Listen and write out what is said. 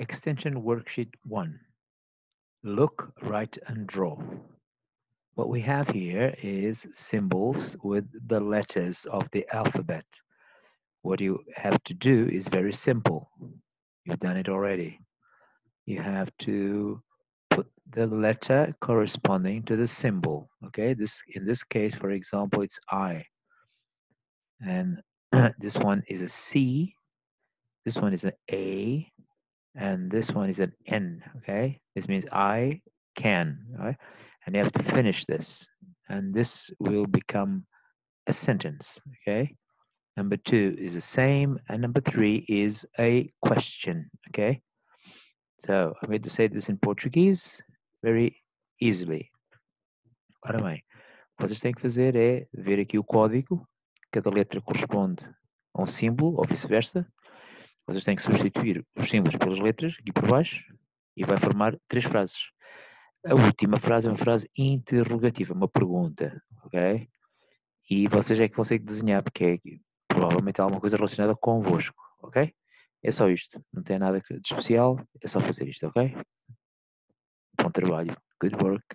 Extension Worksheet 1. Look, write, and draw. What we have here is symbols with the letters of the alphabet. What you have to do is very simple. You've done it already. You have to put the letter corresponding to the symbol. Okay, this in this case, for example, it's I. And this one is a C. This one is an A and this one is an N, okay? This means I can, right? And you have to finish this. And this will become a sentence, okay? Number two is the same, and number three is a question, okay? So I'm going to say this in Portuguese very easily. Ora bem, vocês têm que fazer é ver aqui o código, cada letra corresponde a um símbolo, ou vice-versa, vocês têm que substituir os símbolos pelas letras aqui por baixo e vai formar três frases. A última frase é uma frase interrogativa, uma pergunta, ok? E vocês é que conseguem desenhar, porque é provavelmente alguma coisa relacionada convosco, ok? É só isto, não tem nada de especial, é só fazer isto, ok? Bom trabalho, good work.